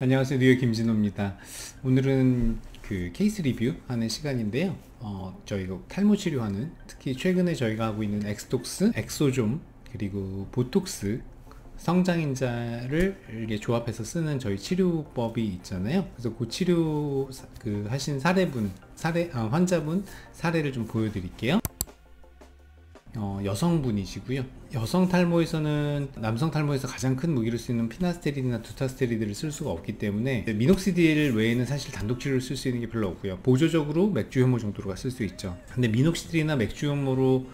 안녕하세요. 뉴헤어 김진오입니다. 오늘은 그 케이스 리뷰 하는 시간인데요. 어, 저희가 탈모 치료하는 특히 최근에 저희가 하고 있는 엑소톡스, 엑소좀 그리고 보톡스 성장인자를 조합해서 쓰는 저희 치료법이 있잖아요. 그래서 그 치료 사- 그 하신 사례분 사례 아, 환자분 사례를 좀 보여드릴게요 어, 여성분이시고요. 여성 탈모에서는 남성 탈모에서 가장 큰 무기를 쓰는 피나스테리드나 두타스테리드를 쓸 수가 없기 때문에 미녹시딜 외에는 사실 단독 치료를 쓸 수 있는 게 별로 없고요. 보조적으로 맥주 효모 정도로가 쓸 수 있죠. 근데 미녹시딜이나 맥주 효모로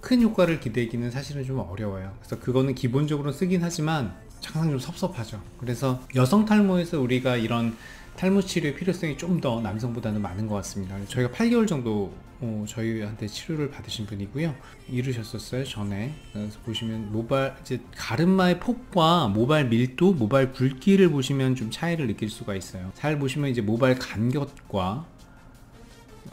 큰 효과를 기대기는 사실은 좀 어려워요. 그래서 그거는 기본적으로 쓰긴 하지만 항상 좀 섭섭하죠. 그래서 여성 탈모에서 우리가 이런 탈모 치료의 필요성이 좀 더 남성보다는 많은 것 같습니다. 저희가 8개월 정도 어, 저희한테 치료를 받으신 분이고요. 이르셨었어요 전에. 그래서 보시면 모발 이제 가르마의 폭과 모발 밀도, 모발 굵기를 보시면 좀 차이를 느낄 수가 있어요. 잘 보시면 이제 모발 간격과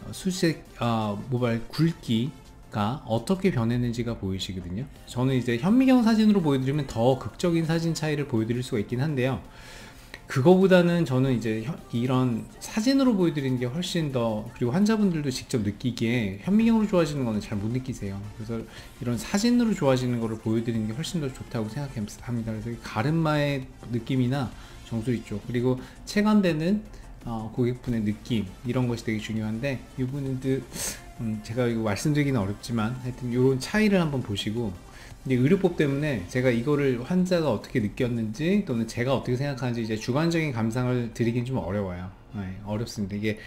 어, 수색 아, 모발 굵기 가 어떻게 변했는지가 보이시거든요. 저는 이제 현미경 사진으로 보여드리면 더 극적인 사진 차이를 보여드릴 수가 있긴 한데요. 그거보다는 저는 이제 현- 이런 사진으로 보여드리는 게 훨씬 더 그리고 환자분들도 직접 느끼기에 현미경으로 좋아지는 거는 잘 못 느끼세요. 그래서 이런 사진으로 좋아지는 거를 보여드리는 게 훨씬 더 좋다고 생각합니다. 그래서 이 가르마의 느낌이나 정수리 쪽 그리고 체감되는 어, 고객분의 느낌 이런 것이 되게 중요한데 이분들 음, 제가 이거 말씀드리기는 어렵지만 하여튼 이런 차이를 한번 보시고 이제 의료법 때문에 제가 이거를 환자가 어떻게 느꼈는지 또는 제가 어떻게 생각하는지 이제 주관적인 감상을 드리긴 좀 어려워요. 네, 어렵습니다. 이게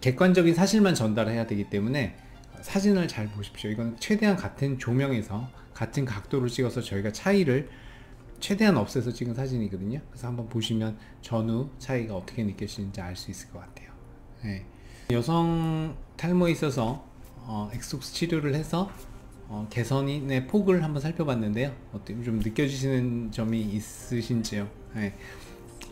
객관적인 사실만 전달해야 되기 때문에 사진을 잘 보십시오. 이건 최대한 같은 조명에서 같은 각도로 찍어서 저희가 차이를 최대한 없애서 찍은 사진이거든요. 그래서 한번 보시면 전후 차이가 어떻게 느껴지는지 알 수 있을 것 같아요. 네. 여성 탈모에 있어서 어, 엑소톡스 치료를 해서 어, 개선의 폭을 한번 살펴봤는데요. 어떻게 좀 느껴지시는 점이 있으신지요? 네.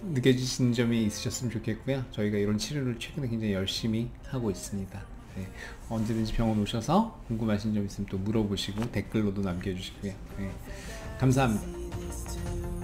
느껴지시는 점이 있으셨으면 좋겠고요. 저희가 이런 치료를 최근에 굉장히 열심히 하고 있습니다. 네. 언제든지 병원 오셔서 궁금하신 점 있으면 또 물어보시고 댓글로도 남겨주시고요. 네. 감사합니다.